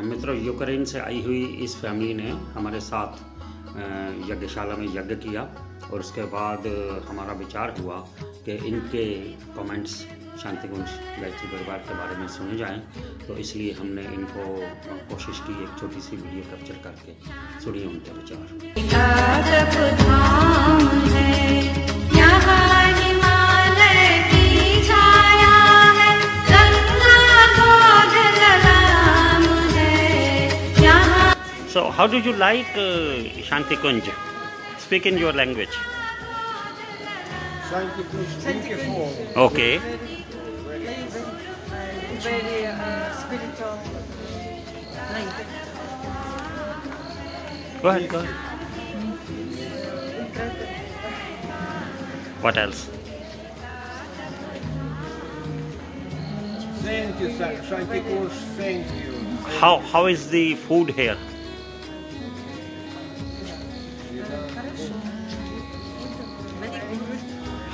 मित्रों, यूक्रेन से आई हुई इस फैमिली ने हमारे साथ यज्ञशाला में यज्ञ किया और उसके बाद हमारा विचार हुआ कि इनके कमेंट्स शांति कुंज गायत्री परिवार के बारे में सुने जाएँ। तो इसलिए हमने इनको कोशिश की एक छोटी सी वीडियो कैप्चर करके सुनिए उनके विचार। How do you like uh, Shanti Kunj? Speak in your language. Shanti Kunj beautiful. Okay. very uh, spiritual life. Go ahead, go ahead. What else? Thank you, Sa- Shanti Kunj, thank you. How how is the food here?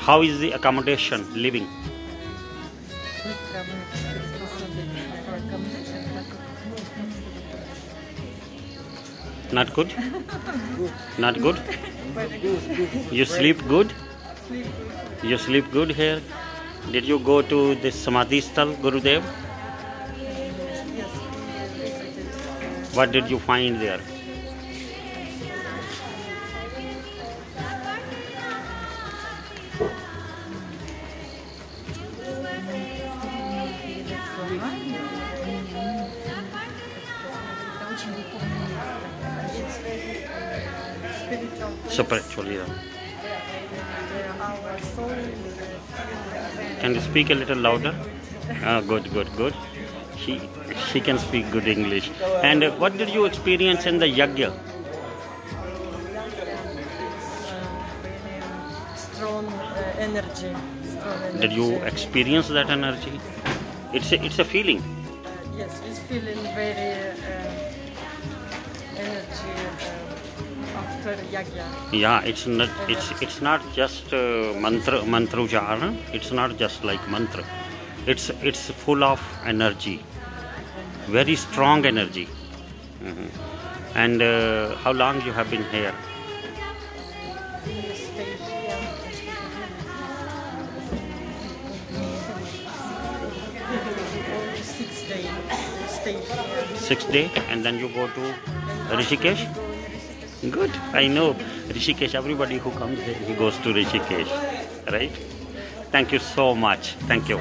How is the accommodation, living? Not good? Not good? You sleep good? You sleep good here? Did you go to the Samadhi Sthal, Gurudev? What did you find there? Spiritually. Can you speak a little louder? Ah, good, good, good. She she can speak good English. And uh, what did you experience in the yagya? strong uh, energy. Did you experience that energy? It's a, it's a feeling. Yes, it's feeling very uh, energy uh, after yagya. Yeah, it's not it's it's not just uh, mantra mantra ucharana. It's not just like mantra. It's it's full of energy, very strong energy. Mhm. And uh, how long you have been here? Stage, yeah. Six day stage. Day, and then you go to Rishikesh. Good. I know Rishikesh. Everybody who comes there, he goes to Rishikesh, right? Thank you so much. Thank you.